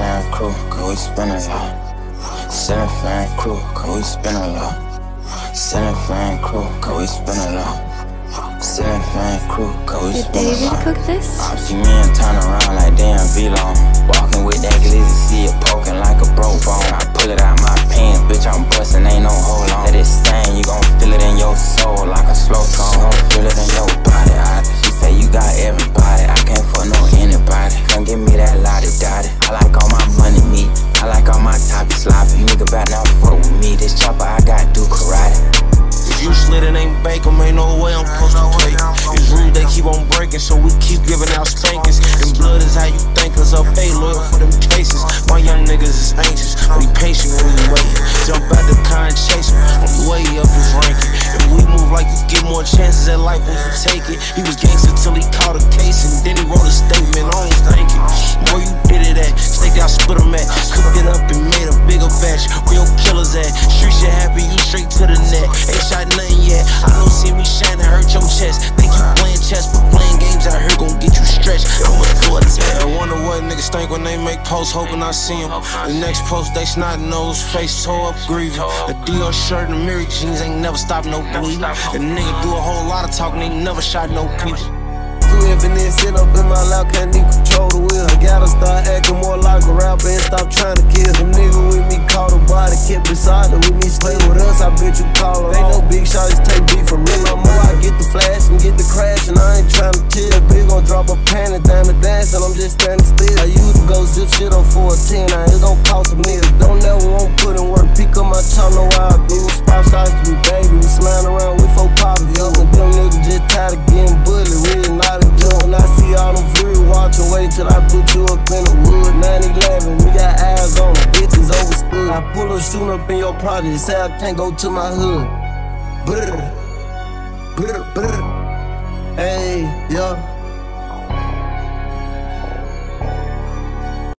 fan crew, cause we spin a lot. Ceiling fan crew, cause we spin a lot. Ceiling fan crew, cause we spin a lot. Ceiling fan crew, cause we Did spin a David cook this? I see me and turn around like damn V-Long. Walking with that glizzy, see it poking like lottie dottie. I like all my money neat, I like all my toppy sloppy. Nigga back now fuck with me, this chopper I got do karate. If you slid it ain't bake 'em, ain't no way I'm supposed to play. These rules they keep on breaking, so we keep giving out spankings. And blood is how you think us up, hey, loyal for them cases. My young niggas is anxious, he patient when we wait. Jump out the car and chase on the way up his ranking. If we move like you get more chances at life when you take it. He was gangster till he caught a case, and then he wrote a statement, I ain't what when they make posts, hoping I see them. The next post, they snot nose, face toe up, grieving. The Dior shirt and the Amiri jeans ain't never stopped no bleeding. The nigga do a whole lot of talking, ain't never shot no people. Too infinite, sit up in my lap, can't even control the wheel. I gotta start acting more like a rapper and stop trying to kill. The nigga with me caught a body, kept beside her. With me stay with us, I bet you call her. Ain't no big shots, gon' drop a panty down the dance, and I'm just standing still. I used to go zip shit up for a 10, now it gon' cost a nigga. Don't never want put in work, pick up my chop, know how I do. Spot shots to be baby, we slaying around with four poppers. Yo, and them niggas just tired of getting bullied, really not enjoying. When I see all them free, watch and wait till I put you up in the wood. 911, we got eyes on them, bitches overstood. I pull a shooting up in your project, say I can't go to my hood.